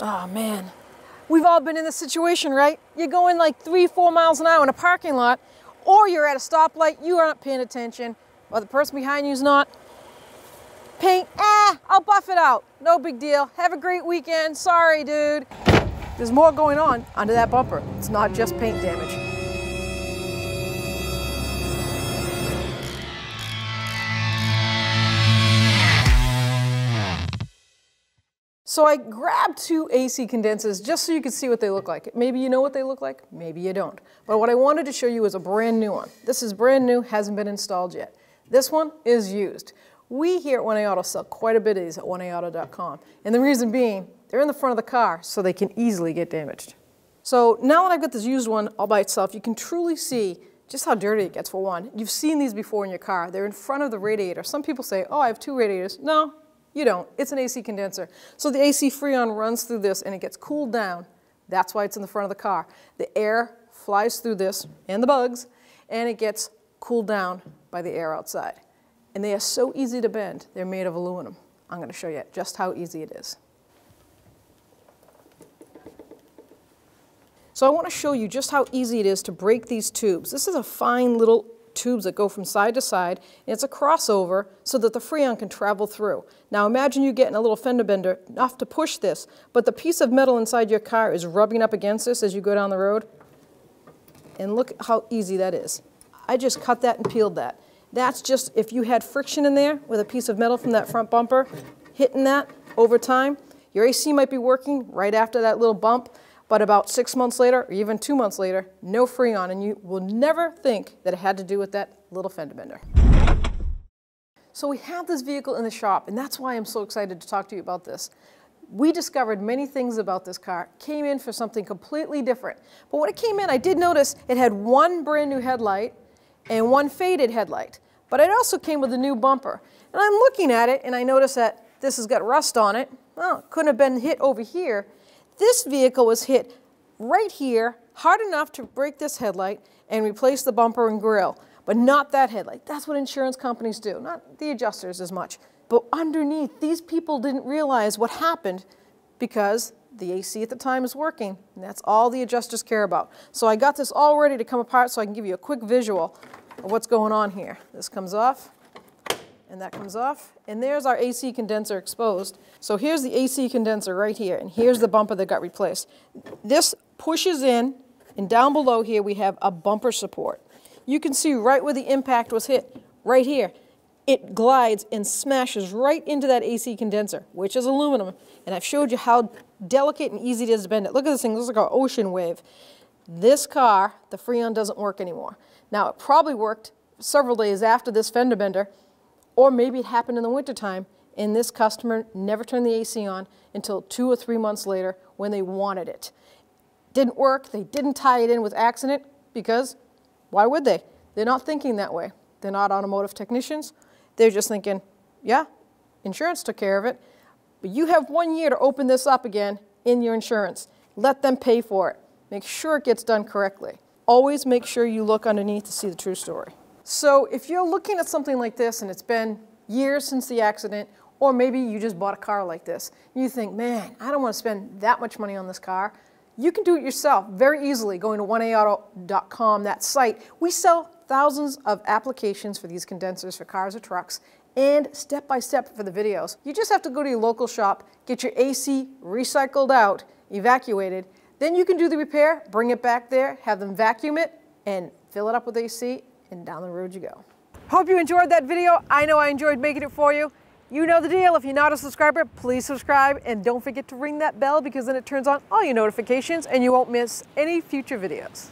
Oh man, we've all been in this situation, right? You're going like three, four miles an hour in a parking lot, or you're at a stoplight, you aren't paying attention, or the person behind you is not. Paint, eh, I'll buff it out. No big deal. Have a great weekend. Sorry, dude. There's more going on under that bumper. It's not just paint damage. So I grabbed two AC condensers just so you could see what they look like. Maybe you know what they look like, maybe you don't. But what I wanted to show you is a brand new one. This is brand new, hasn't been installed yet. This one is used. We here at 1A Auto sell quite a bit of these at 1AAuto.com. And the reason being, they're in the front of the car so they can easily get damaged. So now that I've got this used one all by itself, you can truly see just how dirty it gets for one. You've seen these before in your car. They're in front of the radiator. Some people say, oh, I have two radiators. No, you don't. It's an AC condenser. So the AC Freon runs through this and it gets cooled down. That's why it's in the front of the car. The air flies through this and the bugs and it gets cooled down by the air outside. And they are so easy to bend. They're made of aluminum. I'm going to show you just how easy it is. So I want to show you just how easy it is to break these tubes. This is a fine little tubes that go from side to side, and it's a crossover so that the Freon can travel through. Now imagine you getting a little fender bender enough to push this, but the piece of metal inside your car is rubbing up against this as you go down the road. And look how easy that is. I just cut that and peeled that. That's just if you had friction in there with a piece of metal from that front bumper, hitting that over time, your AC might be working right after that little bump, but about six months later, or even two months later, no Freon, and you will never think that it had to do with that little fender bender. So we have this vehicle in the shop, and that's why I'm so excited to talk to you about this. We discovered many things about this car, came in for something completely different. But when it came in, I did notice it had one brand new headlight and one faded headlight. But it also came with a new bumper. And I'm looking at it, and I notice that this has got rust on it. Well, it couldn't have been hit over here, this vehicle was hit right here, hard enough to break this headlight and replace the bumper and grill, but not that headlight. That's what insurance companies do, not the adjusters as much. But underneath, these people didn't realize what happened because the AC at the time is working, and that's all the adjusters care about. So I got this all ready to come apart so I can give you a quick visual of what's going on here. This comes off, and that comes off. And there's our AC condenser exposed. So here's the AC condenser right here, and here's the bumper that got replaced. This pushes in, and down below here we have a bumper support. You can see right where the impact was hit, right here. It glides and smashes right into that AC condenser, which is aluminum. And I've showed you how delicate and easy it is to bend it. Look at this thing, this looks like an ocean wave. This car, the Freon doesn't work anymore. Now, it probably worked several days after this fender bender, or maybe it happened in the wintertime and this customer never turned the AC on until two or three months later when they wanted it. Didn't work, they didn't tie it in with accident because why would they? They're not thinking that way. They're not automotive technicians. They're just thinking, yeah, insurance took care of it, but you have one year to open this up again in your insurance. Let them pay for it. Make sure it gets done correctly. Always make sure you look underneath to see the true story. So if you're looking at something like this and it's been years since the accident, or maybe you just bought a car like this, you think, man, I don't want to spend that much money on this car, you can do it yourself very easily going to 1AAuto.com, that site. We sell thousands of applications for these condensers for cars or trucks and step by step for the videos. You just have to go to your local shop, get your AC recycled out, evacuated, then you can do the repair, bring it back there, have them vacuum it, and fill it up with AC, and down the road you go. Hope you enjoyed that video. I know I enjoyed making it for you. You know the deal. If you're not a subscriber, please subscribe and don't forget to ring that bell because then it turns on all your notifications and you won't miss any future videos.